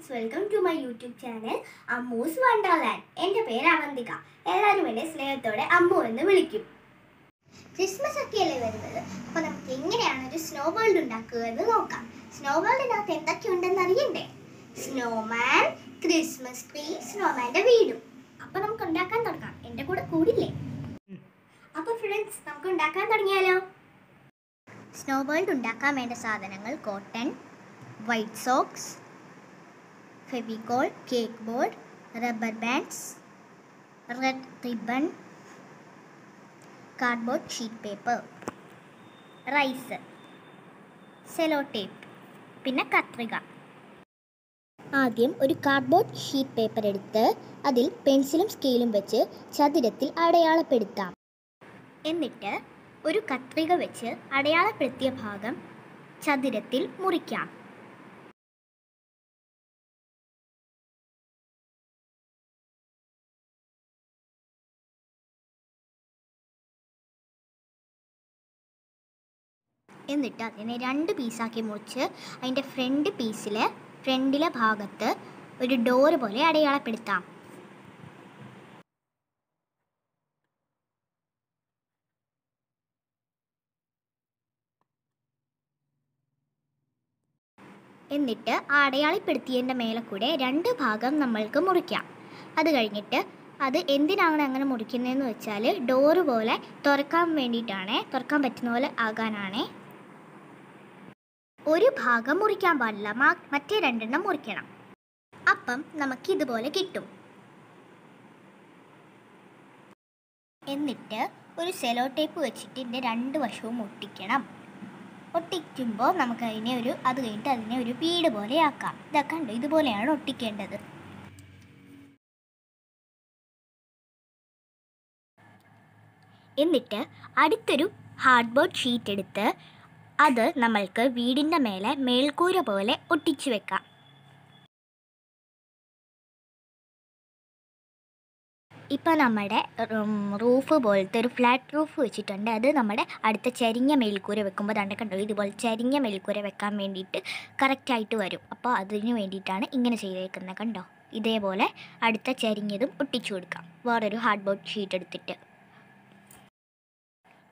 Friends welcome to my YouTube channel Ammu's wonderland എന്റെ പേര് അവന്തിക. എല്ലാവരും എന്നെ സ്നേഹത്തോടെ അമ്മു എന്ന് വിളിക്കും. ക്രിസ്മസ് ഒക്കെയല്ലേ വരുന്നത്? അപ്പോൾ നമുക്ക് എങ്ങനെയാണ് ഒരു സ്നോ വേൾഡ് ഉണ്ടാക്കുക എന്ന് നോക്കാം. സ്നോ വേൾഡിനകത്ത് എന്തൊക്കെയുണ്ടെന്ന് അറിയണ്ടേ? സ്നോമാൻ ക്രിസ്മസ് ട്രീ സ്നോമാന്റെ വീടും. അപ്പോൾ നമുക്ക് ഉണ്ടാക്കാൻ തുടങ്ങാം. എന്റെ കൂടെ കൂടില്ലേ? അപ്പോൾ ഫ്രണ്ട്സ് നമുക്ക് ഉണ്ടാക്കാൻ തുടങ്ങിയാലോ? സ്നോ വേൾഡ് ഉണ്ടാക്കാൻ വേണ്ട സാധനങ്ങൾ cotton white socks Fevicol cake board rubber bands red ribbon cardboard sheet paper rice cello tape പിന്നെ കത്രിക. ആദ്യം ഒരു കാർഡ്ബോർഡ് ഷീറ്റ് പേപ്പർ എടുത്ത് അതിൽ പെൻസിലും സ്കെയിലും വെച്ച് ചതുരത്തിൽ അടയാളപ്പെടുത്താം. എന്നിട്ട് ഒരു കത്രിക വെച്ച് അടയാളപ്പെടുത്തിയ ഭാഗം ചതുരത്തിൽ മുറിക്കാം. എന്നിട്ട് അതിനെ രണ്ട് പീസാക്കി മുറിച്ച് അതിന്റെ ഫ്രണ്ട് പീസിൽ ഫ്രണ്ടിലെ ഭാഗത്ത് ഒരു ഡോറ് പോലെ അടയാളപ്പെടുത്താം. എന്നിട്ട് ആ അടയാളപ്പെടുത്തിയതിന്റെ മേലെ കൂടെ രണ്ട് ഭാഗം നമ്മൾക്ക് മുറിക്കാം. അത് കഴിഞ്ഞിട്ട് അത് എന്തിനാണ് അങ്ങനെ മുറിക്കുന്നതെന്ന് വെച്ചാൽ ഡോറ് പോലെ തുറക്കാൻ വേണ്ടിയിട്ടാണ് തുറക്കാൻ പറ്റുന്ന പോലെ ആകാനാണ്. ഒരു ഭാഗം മുറിക്കാൻ പാടില്ല. മറ്റേ രണ്ടെണ്ണം മുറിക്കണം. അപ്പം നമുക്ക് ഇതുപോലെ കിട്ടും. എന്നിട്ട് ഒരു സെലോ ടേപ്പ് വെച്ചിട്ട് ഇതിന്റെ രണ്ട് വശവും ഒട്ടിക്കണം. ഒട്ടിക്കുമ്പോൾ നമുക്ക് അതിനെ ഒരു അത് കഴിഞ്ഞിട്ട് അതിനെ ഒരു പീട് പോലെ ആക്കാം. ഇതൊക്കെ ഉണ്ട് ഇതുപോലെയാണ് ഒട്ടിക്കേണ്ടത്. എന്നിട്ട് അടുത്തൊരു ഹാർഡ്ബോർഡ് ഷീറ്റ് എടുത്ത് അത് നമ്മൾക്ക് വീടിന്റെ മേലെ മേൽക്കൂര പോലെ ഒട്ടിച്ചു വെക്കാം. ഇപ്പോൾ നമ്മുടെ റൂഫ് പോലത്തെ ഒരു ഫ്ലാറ്റ് റൂഫ് വെച്ചിട്ടുണ്ട്. അത് നമ്മുടെ അടുത്ത ചരിഞ്ഞ മേൽക്കൂര വെക്കുമ്പോൾ തന്നെ കണ്ടോ? ഇതുപോലെ ചരിഞ്ഞ മേൽക്കൂര വെക്കാൻ വേണ്ടിയിട്ട് കറക്റ്റായിട്ട് വരും. അപ്പോൾ അതിന് വേണ്ടിയിട്ടാണ് ഇങ്ങനെ ചെയ്തേക്കുന്നത് കണ്ടോ? ഇതേപോലെ അടുത്ത ചരിഞ്ഞതും ഒട്ടിച്ചു കൊടുക്കാം. വേറൊരു ഹാർഡ് ബോർഡ് ഷീറ്റ് എടുത്തിട്ട്.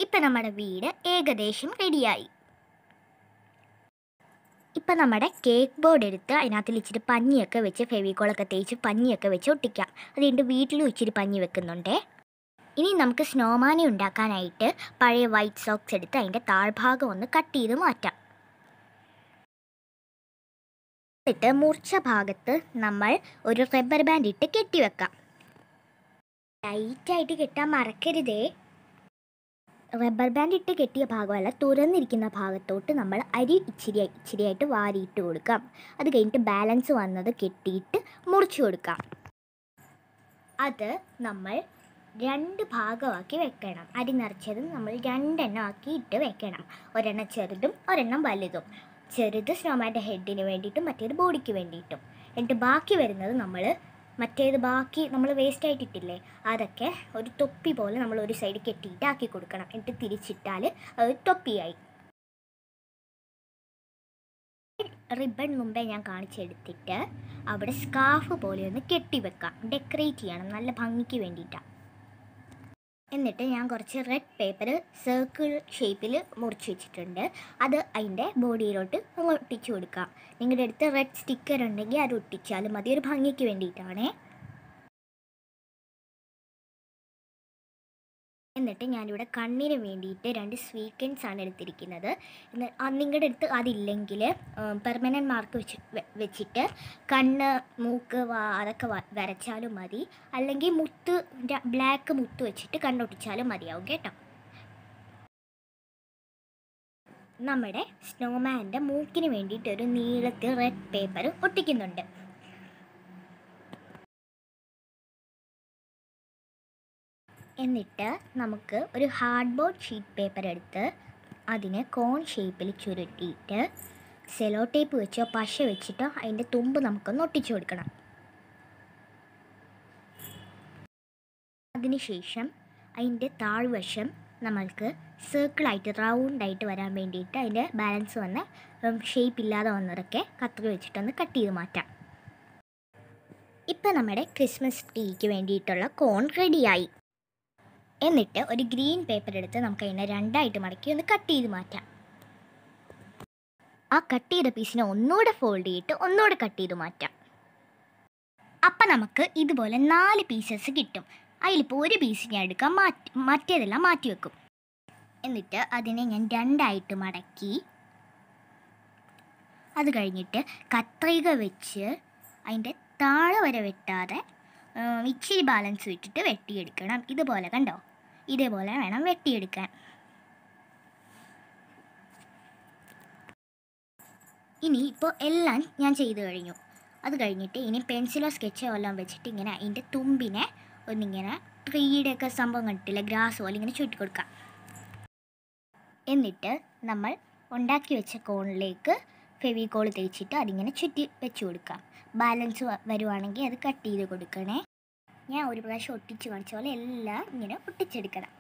ഇപ്പം നമ്മുടെ വീട് ഏകദേശം റെഡിയായി ഇപ്പം നമ്മുടെ കേക്ക് ബോർഡ് എടുത്ത് അതിനകത്തിൽ ഇച്ചിരി പഞ്ഞിയൊക്കെ വെച്ച് ഫെവിക്കോളൊക്കെ തേച്ച് പഞ്ഞിയൊക്കെ വെച്ച് ഒട്ടിക്കാം. അതുകൊണ്ട് വീട്ടിലും ഇച്ചിരി പഞ്ഞി വെക്കുന്നുണ്ടേ. ഇനി നമുക്ക് സ്നോമാനെ ഉണ്ടാക്കാനായിട്ട് പഴയ വൈറ്റ് സോക്സ് എടുത്ത് അതിന്റെ താഴ്ഭാഗം ഒന്ന് കട്ട് ചെയ്ത് മാറ്റാം. എന്നിട്ട് മുറിച്ച ഭാഗത്ത് നമ്മൾ ഒരു റബ്ബർ ബാൻഡ് ഇട്ട് കെട്ടിവെക്കാം ടൈറ്റായിട്ട് കെട്ടാൻ മറക്കരുതേ. റബ്ബർ ബാൻഡ് ഇട്ട് കെട്ടിയ ഭാഗമല്ല തുറന്നിരിക്കുന്ന ഭാഗത്തോട്ട് നമ്മൾ അരി ഇച്ചിരി ഇച്ചിരിയായിട്ട് വാരിയിട്ട് കൊടുക്കാം. അത് കഴിഞ്ഞിട്ട് ബാലൻസ് വന്നത് കെട്ടിയിട്ട് മുറിച്ചു കൊടുക്കാം. അത് നമ്മൾ രണ്ട് ഭാഗമാക്കി വെക്കണം. അരി നിറച്ചത് നമ്മൾ രണ്ടെണ്ണം ആക്കി ഇട്ട് വെക്കണം. ഒരെണ്ണം ചെറുതും ഒരെണ്ണം വലുതും. ചെറുത് സ്നോമാന്റെ ഹെഡിന് വേണ്ടിയിട്ടും മറ്റേത് ബോഡിക്ക് വേണ്ടിയിട്ടും. എന്നിട്ട് ബാക്കി വരുന്നത് നമ്മൾ മറ്റേത് ബാക്കി നമ്മൾ വേസ്റ്റ് ആയിട്ടിട്ടില്ലേ? അതൊക്കെ ഒരു തൊപ്പി പോലെ നമ്മൾ ഒരു സൈഡ് കെട്ടിയിട്ട് ആക്കി കൊടുക്കണം. എന്നിട്ട് തിരിച്ചിട്ടാൽ അത് തൊപ്പിയായി. റിബൺ മുമ്പേ ഞാൻ കാണിച്ചെടുത്തിട്ട് അവിടെ സ്കാർഫ് പോലെ ഒന്ന് കെട്ടിവെക്കാം. ഡെക്കറേറ്റ് ചെയ്യണം. നല്ല ഭംഗിക്ക് വേണ്ടിയിട്ടാണ് എന്നിട്ട് ഞാൻ കുറച്ച് റെഡ് പേപ്പർ സർക്കിൾ ഷേപ്പിൽ മുറിച്ച് വെച്ചിട്ടുണ്ട്. അത് അതിന്റെ ബോഡിയിലോട്ട് ഒട്ടിച്ചു കൊടുക്കാം. നിങ്ങളുടെ അടുത്ത് റെഡ് സ്റ്റിക്കർ ഉണ്ടെങ്കിൽ അത് ഒട്ടിച്ചാലും മതി. ഒരു ഭംഗിക്ക് വേണ്ടിയിട്ടാണേ. എന്നിട്ട് ഞാനിവിടെ കണ്ണിന് വേണ്ടിയിട്ട് രണ്ട് സ്വീക്കൻസ് ആണ് എടുത്തിരിക്കുന്നത്. നിങ്ങളുടെ അടുത്ത് അതില്ലെങ്കിൽ പെർമനന്റ് മാർക്ക് വെച്ച് വെച്ചിട്ട് കണ്ണ് മൂക്ക് വാ അതൊക്കെ വരച്ചാലും മതി. അല്ലെങ്കിൽ മുത്ത് ബ്ലാക്ക് മുത്ത് വെച്ചിട്ട് കണ്ണൊട്ടിച്ചാലും മതിയാവും കേട്ടോ. നമ്മുടെ സ്നോമാന്റെ മൂക്കിന് വേണ്ടിയിട്ട് ഒരു നീളത്തിൽ റെഡ് പേപ്പർ ഒട്ടിക്കുന്നുണ്ട്. എന്നിട്ട് നമുക്ക് ഒരു ഹാർഡ് ബോർഡ് ഷീറ്റ് പേപ്പർ എടുത്ത് അതിനെ കോൺ ഷേപ്പിൽ ചുരുട്ടിയിട്ട് സെലോ ടേപ്പ് വെച്ചോ പശ വെച്ചിട്ടോ അതിന്റെ തുമ്പ് നമുക്കൊന്ന് ഒട്ടിച്ചു കൊടുക്കണം. അതിനുശേഷം അതിന്റെ താഴ്വശം നമ്മൾക്ക് സർക്കിളായിട്ട് റൗണ്ടായിട്ട് വരാൻ വേണ്ടിയിട്ട് അതിന്റെ ബാലൻസ് വന്ന് ഷേപ്പ് ഇല്ലാതെ വന്നതൊക്കെ കത്രിക വെച്ചിട്ടൊന്ന് കട്ട് ചെയ്ത് മാറ്റാം. ഇപ്പം നമ്മുടെ ക്രിസ്മസ് ട്രീക്ക് വേണ്ടിയിട്ടുള്ള കോൺ റെഡിയായി. എന്നിട്ട് ഒരു ഗ്രീൻ പേപ്പർ എടുത്ത് നമുക്ക് അതിനെ രണ്ടായിട്ട് മടക്കി ഒന്ന് കട്ട് ചെയ്ത് മാറ്റാം. ആ കട്ട് ചെയ്ത പീസിനെ ഒന്നുകൂടെ ഫോൾഡ് ചെയ്തിട്ട് ഒന്നുകൂടെ കട്ട് ചെയ്ത് മാറ്റാം. അപ്പം നമുക്ക് ഇതുപോലെ നാല് പീസസ് കിട്ടും. അതിലിപ്പോൾ ഒരു പീസ് ഞാൻ എടുക്കാം. മാറ്റി മറ്റേതെല്ലാം മാറ്റി വെക്കും. എന്നിട്ട് അതിനെ ഞാൻ രണ്ടായിട്ട് മടക്കി അത് കഴിഞ്ഞിട്ട് കത്രിക വെച്ച് അതിന്റെ താഴെ വരെ വെട്ടാതെ ഇച്ചിരി ബാലൻസ് വിട്ടിട്ട് വെട്ടിയെടുക്കണം. ഇതുപോലെ കണ്ടോ? ഇതേപോലെ വേണം വെട്ടിയെടുക്കാൻ. ഇനി ഇപ്പോൾ എല്ലാം ഞാൻ ചെയ്തു കഴിഞ്ഞു. അത് കഴിഞ്ഞിട്ട് ഇനി പെൻസിലോ സ്കെച്ചോ എല്ലാം വെച്ചിട്ട് ഇങ്ങനെ അതിന്റെ തുമ്പിനെ ഒന്നിങ്ങനെ ട്രീയുടെ ഒക്കെ സംഭവം കണ്ടിട്ടില്ല? ഗ്രാസ് പോലെ ഇങ്ങനെ ചുറ്റി കൊടുക്കാം. എന്നിട്ട് നമ്മൾ ഉണ്ടാക്കി വെച്ച കോണിലേക്ക് ഫെവിക്കോൾ തേച്ചിട്ട് അതിങ്ങനെ ചുറ്റി വെച്ച് കൊടുക്കാം. ബാലൻസ് വരുവാണെങ്കിൽ അത് കട്ട് ചെയ്ത് കൊടുക്കണേ. ഞാൻ ഒരു പ്രാവശ്യം ഒട്ടിച്ച് കാണിച്ച പോലെ എല്ലാം ഇങ്ങനെ ഒട്ടിച്ചെടുക്കണം.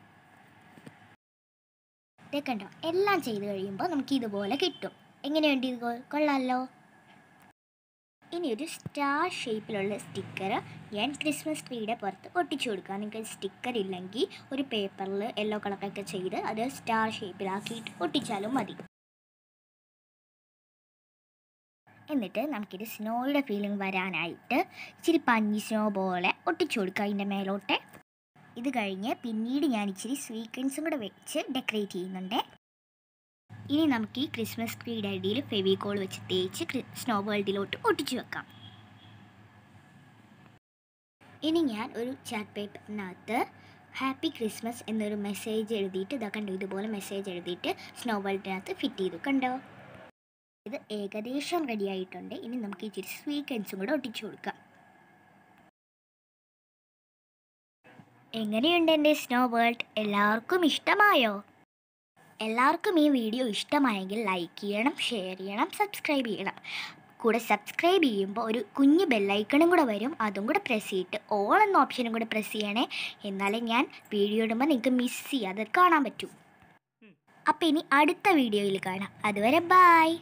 ഇതേ കണ്ടോ എല്ലാം ചെയ്ത് കഴിയുമ്പോൾ നമുക്ക് ഇതുപോലെ കിട്ടും. എങ്ങനെയുണ്ട് ഇത് കൊള്ളാമല്ലോ ഇനി ഒരു സ്റ്റാർ ഷേപ്പിലുള്ള സ്റ്റിക്കർ ഞാൻ ക്രിസ്മസ് ട്രീയുടെ പുറത്ത് ഒട്ടിച്ചു കൊടുക്കാം. നിങ്ങൾക്ക് സ്റ്റിക്കർ ഇല്ലെങ്കിൽ ഒരു പേപ്പറിൽ യെല്ലോ കളറൊക്കെ ചെയ്ത് അത് സ്റ്റാർ ഷേപ്പിലാക്കിയിട്ട് ഒട്ടിച്ചാലും മതി. എന്നിട്ട് നമുക്കിത് സ്നോയുടെ ഫീലിംഗ് വരാനായിട്ട് ഇച്ചിരി പഞ്ഞി സ്നോ പോലെ ഒട്ടിച്ചു കൊടുക്കുക അതിന്റെ മേലോട്ട്. ഇത് കഴിഞ്ഞ് പിന്നീട് ഞാൻ ഇച്ചിരി സ്വീക്വൻസും കൂടെ വെച്ച് ഡെക്കറേറ്റ് ചെയ്യുന്നുണ്ട്. ഇനി നമുക്ക് ഈ ക്രിസ്മസ് ട്രീയുടെ അടിയിൽ ഫെവിക്കോൾ വെച്ച് തേച്ച് സ്നോ വേൾഡിലോട്ട് ഒട്ടിച്ചു വെക്കാം. ഇനി ഞാൻ ഒരു ചാറ്റ് പേപ്പറിനകത്ത് ഹാപ്പി ക്രിസ്മസ് എന്നൊരു മെസ്സേജ് എഴുതിയിട്ട് ഇതാ കണ്ടു ഇതുപോലെ മെസ്സേജ് എഴുതിയിട്ട് സ്നോ വേൾഡിനകത്ത് ഫിറ്റ് ചെയ്തു. കണ്ടോ? ഇത് ഏകദേശം റെഡി ആയിട്ടുണ്ട്. ഇനി നമുക്ക് ഇച്ചിരി സ്വീക്കൻസും കൂടെ ഒട്ടിച്ചു കൊടുക്കാം. എങ്ങനെയുണ്ട് എന്റെ സ്നോ വേൾഡ് എല്ലാവർക്കും ഇഷ്ടമായോ? എല്ലാവർക്കും ഈ വീഡിയോ ഇഷ്ടമായെങ്കിൽ ലൈക്ക് ചെയ്യണം ഷെയർ ചെയ്യണം സബ്സ്ക്രൈബ് ചെയ്യണം. കൂടെ സബ്സ്ക്രൈബ് ചെയ്യുമ്പോൾ ഒരു കുഞ്ഞ് ബെല്ലൈക്കണും കൂടെ വരും. അതും കൂടെ പ്രസ് ചെയ്തിട്ട് ഓൾ എന്ന ഓപ്ഷനും കൂടെ പ്രസ് ചെയ്യണേ. എന്നാലേ ഞാൻ വീഡിയോ ഇടുമ്പോൾ നിങ്ങൾക്ക് മിസ് ചെയ്യാതെ കാണാൻ പറ്റൂ. അപ്പോൾ ഇനി അടുത്ത വീഡിയോയിൽ കാണാം. അതുവരെ ബായ്